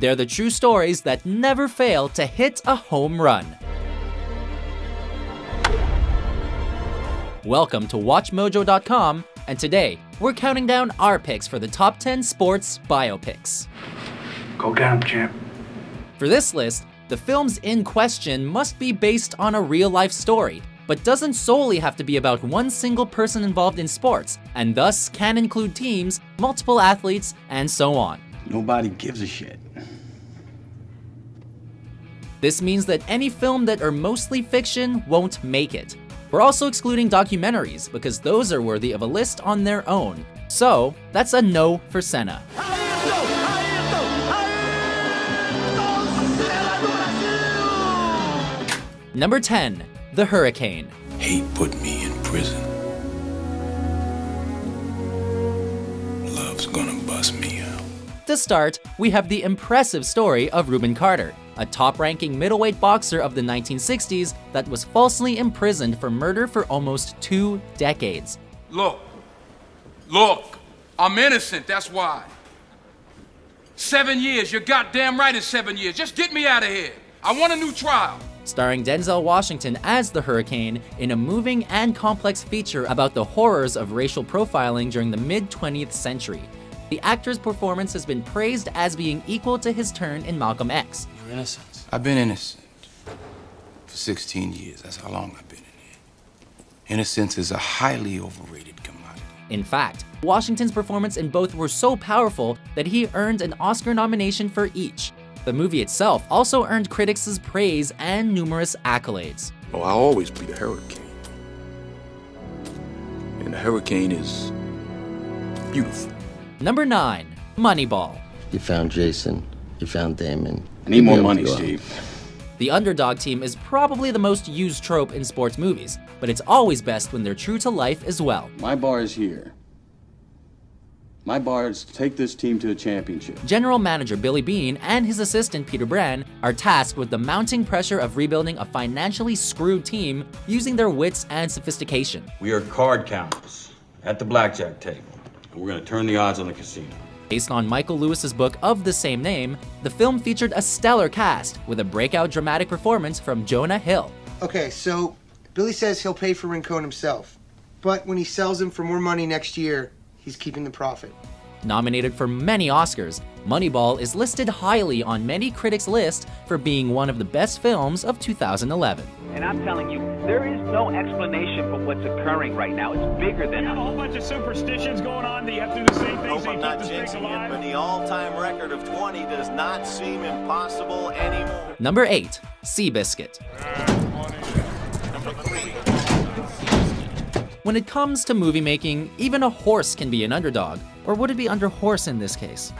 They're the true stories that never fail to hit a home run. Welcome to WatchMojo.com, and today we're counting down our picks for the top 10 sports biopics. Go get him, champ. For this list, the films in question must be based on a real life story, but doesn't solely have to be about one single person involved in sports, and thus can include teams, multiple athletes, and so on. Nobody gives a shit. This means that any film that are mostly fiction won't make it. We're also excluding documentaries because those are worthy of a list on their own. So, that's a no for Senna. Number 10, The Hurricane. Hate put me in prison. Love's gonna bust me out. To start, we have the impressive story of Rubin Carter, a top-ranking middleweight boxer of the 1960s that was falsely imprisoned for murder for almost two decades. Look, look, I'm innocent, that's why. Seven years, you're goddamn right it's seven years. Just get me out of here. I want a new trial. Starring Denzel Washington as the Hurricane in a moving and complex feature about the horrors of racial profiling during the mid 20th century. The actor's performance has been praised as being equal to his turn in Malcolm X. You're innocent. I've been innocent for 16 years. That's how long I've been in here. Innocence is a highly overrated commodity. In fact, Washington's performance in both were so powerful that he earned an Oscar nomination for each. The movie itself also earned critics' praise and numerous accolades. Oh, I'll always be the hurricane. And the hurricane is beautiful. Number 9. Moneyball. You found Jason. You found Damon. I need more money. Steve. The underdog team is probably the most used trope in sports movies, but it's always best when they're true to life as well. My bar is here. My bar is to take this team to a championship. General manager Billy Beane and his assistant Peter Brand are tasked with the mounting pressure of rebuilding a financially screwed team using their wits and sophistication. We are card counters at the blackjack table. And we're going to turn the odds on the casino. Based on Michael Lewis's book of the same name, the film featured a stellar cast with a breakout dramatic performance from Jonah Hill. Okay, so Billy says he'll pay for Rincon himself, but when he sells him for more money next year, he's keeping the profit. Nominated for many Oscars, Moneyball is listed highly on many critics' lists for being one of the best films of 2011. And I'm telling you, there is no explanation for what's occurring right now. It's bigger than a whole bunch of superstitions going on that you have to do the same things Hope I'm keep not the snake jinxing it, alive. but the all-time record of 20 does not seem impossible anymore. Number 8. Seabiscuit. When it comes to movie making, even a horse can be an underdog. Or would it be under horse in this case?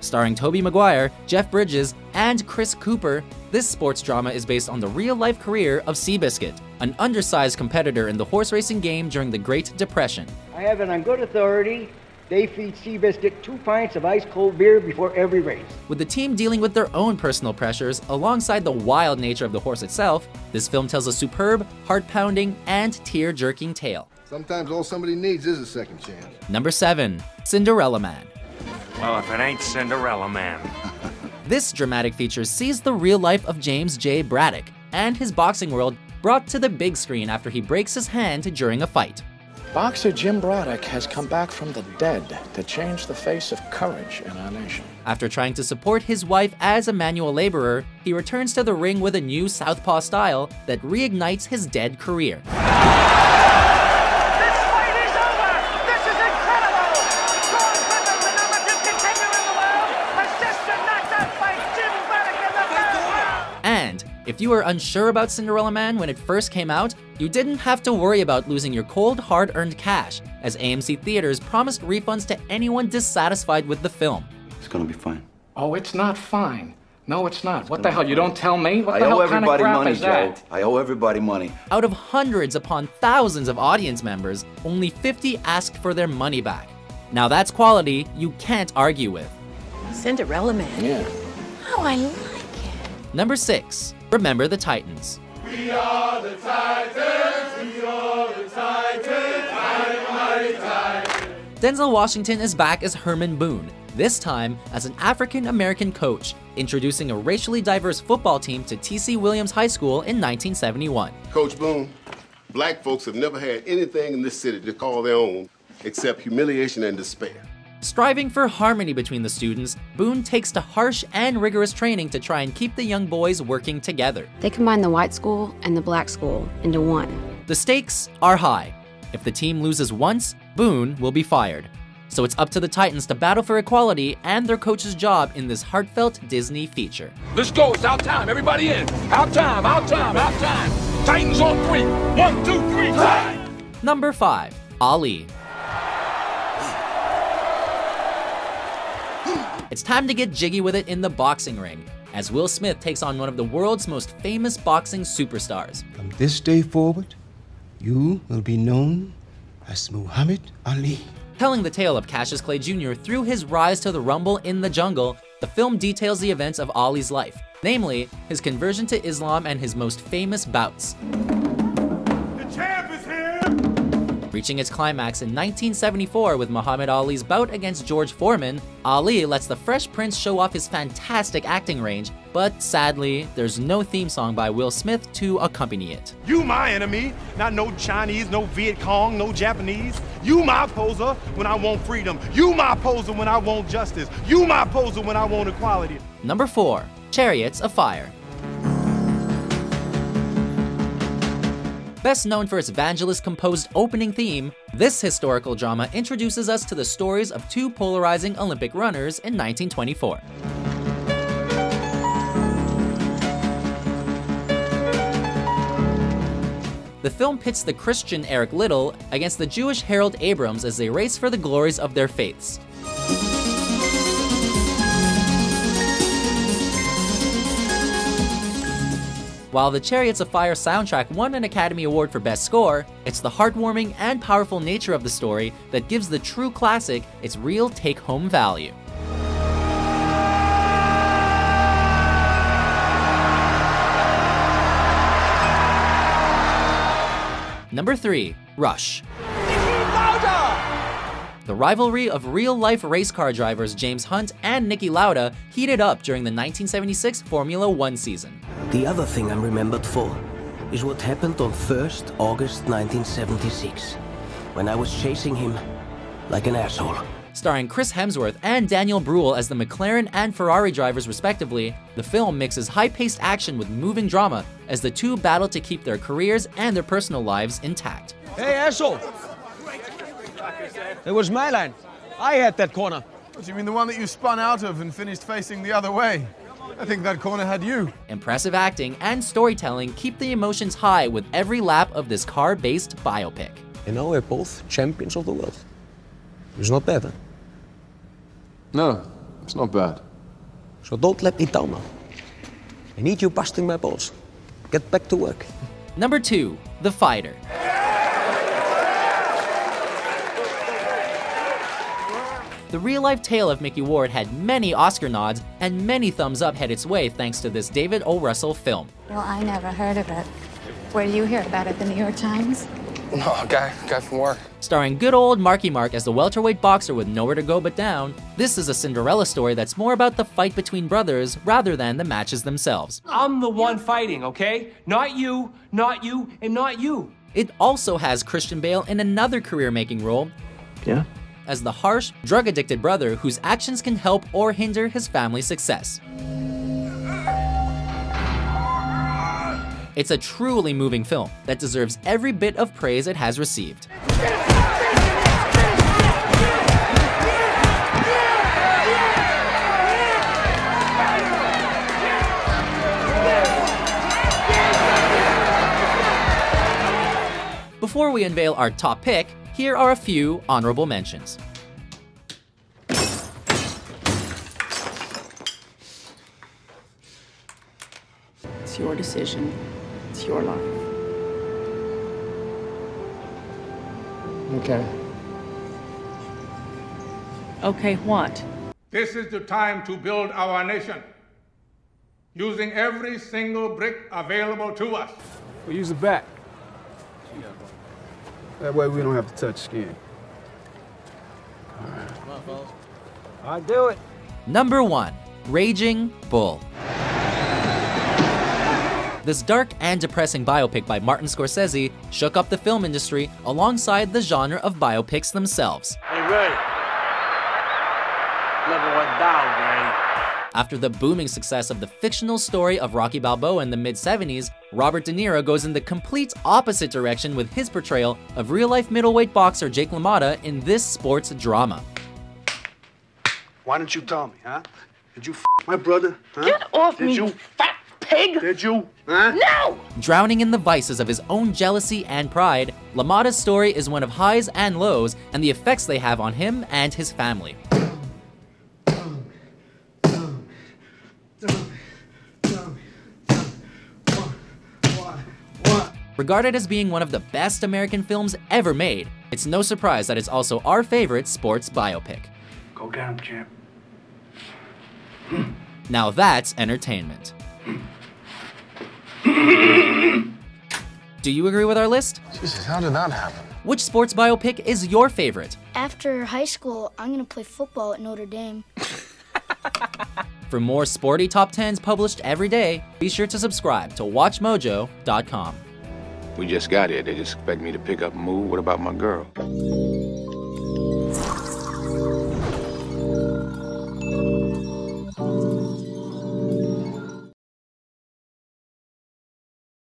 Starring Tobey Maguire, Jeff Bridges, and Chris Cooper, this sports drama is based on the real-life career of Seabiscuit, an undersized competitor in the horse racing game during the Great Depression. I have it on good authority. They feed Seabiscuit two pints of ice cold beer before every race. With the team dealing with their own personal pressures alongside the wild nature of the horse itself, this film tells a superb, heart-pounding, and tear-jerking tale. Sometimes all somebody needs is a second chance. Number 7. Cinderella Man. Well, if it ain't Cinderella Man. This dramatic feature sees the real life of James J. Braddock and his boxing world brought to the big screen after he breaks his hand during a fight. Boxer Jim Braddock has come back from the dead to change the face of courage in our nation. After trying to support his wife as a manual laborer, he returns to the ring with a new southpaw style that reignites his dead career. And if you were unsure about Cinderella Man when it first came out, you didn't have to worry about losing your cold, hard earned cash, as AMC Theaters promised refunds to anyone dissatisfied with the film. It's going to be fine. Oh, it's not fine. No, it's not. What the hell? You don't tell me? What I the owe hell kind of everybody crap money, is Joe. that? I owe everybody money. Out of hundreds upon thousands of audience members, only 50 asked for their money back. Now that's quality you can't argue with. Cinderella Man. Yeah. Oh, I like it. Number 6. Remember the Titans. We are the Titans. We are the Titans. Mighty, mighty Titans. Denzel Washington is back as Herman Boone, this time as an African American coach, introducing a racially diverse football team to T.C. Williams High School in 1971. Coach Boone, black folks have never had anything in this city to call their own except humiliation and despair. Striving for harmony between the students, Boone takes to harsh and rigorous training to try and keep the young boys working together. They combine the white school and the black school into one. The stakes are high. If the team loses once, Boone will be fired. So it's up to the Titans to battle for equality and their coach's job in this heartfelt Disney feature. Let's go. It's out time. Everybody in. Out time, out time, out time. Titans on three. One, two, three, time. Number 5. Ali. It's time to get jiggy with it in the boxing ring, as Will Smith takes on one of the world's most famous boxing superstars. From this day forward, you will be known as Muhammad Ali. Telling the tale of Cassius Clay Jr. through his rise to the Rumble in the jungle, the film details the events of Ali's life, namely, his conversion to Islam and his most famous bouts. Reaching its climax in 1974 with Muhammad Ali's bout against George Foreman, Ali lets the Fresh Prince show off his fantastic acting range, but sadly, there's no theme song by Will Smith to accompany it. You my enemy, not no Chinese, no Viet Cong, no Japanese. You my poser when I want freedom. You my poser when I want justice. You my poser when I want equality. Number 4. Chariots of Fire Best known for its Vangelis-composed opening theme, this historical drama introduces us to the stories of two polarizing Olympic runners in 1924. The film pits the Christian Eric Liddell against the Jewish Harold Abrahams as they race for the glories of their faiths. While the Chariots of Fire soundtrack won an Academy Award for Best Score, it's the heartwarming and powerful nature of the story that gives the true classic its real take-home value. Number 3. Rush the rivalry of real-life race car drivers James Hunt and Niki Lauda heated up during the 1976 Formula One season. The other thing I'm remembered for is what happened on 1st August 1976, when I was chasing him like an asshole. Starring Chris Hemsworth and Daniel Bruhl as the McLaren and Ferrari drivers respectively, the film mixes high-paced action with moving drama as the two battle to keep their careers and their personal lives intact. Hey, asshole! It was my line. I had that corner. What, do you mean the one that you spun out of and finished facing the other way? I think that corner had you. Impressive acting and storytelling keep the emotions high with every lap of this car-based biopic. And now we're both champions of the world. It's not bad, huh? No, it's not bad. So don't let me down now. I need you busting my balls. Get back to work. Number two, The Fighter. The real-life tale of Micky Ward had many Oscar nods, and many thumbs up head its way thanks to this David O. Russell film. Well, I never heard of it. Where do you hear about it? The New York Times? No, guy, guy from work. Starring good old Marky Mark as the welterweight boxer with nowhere to go but down, this is a Cinderella story that's more about the fight between brothers rather than the matches themselves. I'm the one fighting, okay? Not you, not you, and not you. It also has Christian Bale in another career-making role. Yeah? As the harsh, drug-addicted brother whose actions can help or hinder his family's success. It's a truly moving film that deserves every bit of praise it has received. Before we unveil our top pick, here are a few honorable mentions. It's your decision. It's your life. Okay. Okay, what? This is the time to build our nation. Using every single brick available to us. We'll use the bat. Uh, that way we don't have to touch skin. All right. Come on, fellas. I do it. Number 1. Raging Bull. This dark and depressing biopic by Martin Scorsese shook up the film industry alongside the genre of biopics themselves. Hey, Ray. Level went down, Ray. After the booming success of the fictional story of Rocky Balboa in the mid 70s, Robert De Niro goes in the complete opposite direction with his portrayal of real life middleweight boxer Jake LaMotta in this sports drama. Why didn't you tell me, huh? Did you f my brother? Huh? Get off Did me, you you fat pig! Did you? Huh? No! Drowning in the vices of his own jealousy and pride, LaMotta's story is one of highs and lows and the effects they have on him and his family. Regarded as being one of the best American films ever made, it's no surprise that it's also our favorite sports biopic. Go get him, champ. Now that's entertainment. Do you agree with our list? Jesus, how did that happen? Which sports biopic is your favorite? After high school, I'm gonna play football at Notre Dame. For more sporty top 10s published every day, be sure to subscribe to WatchMojo.com. We just got here. They just expect me to pick up and move. What about my girl?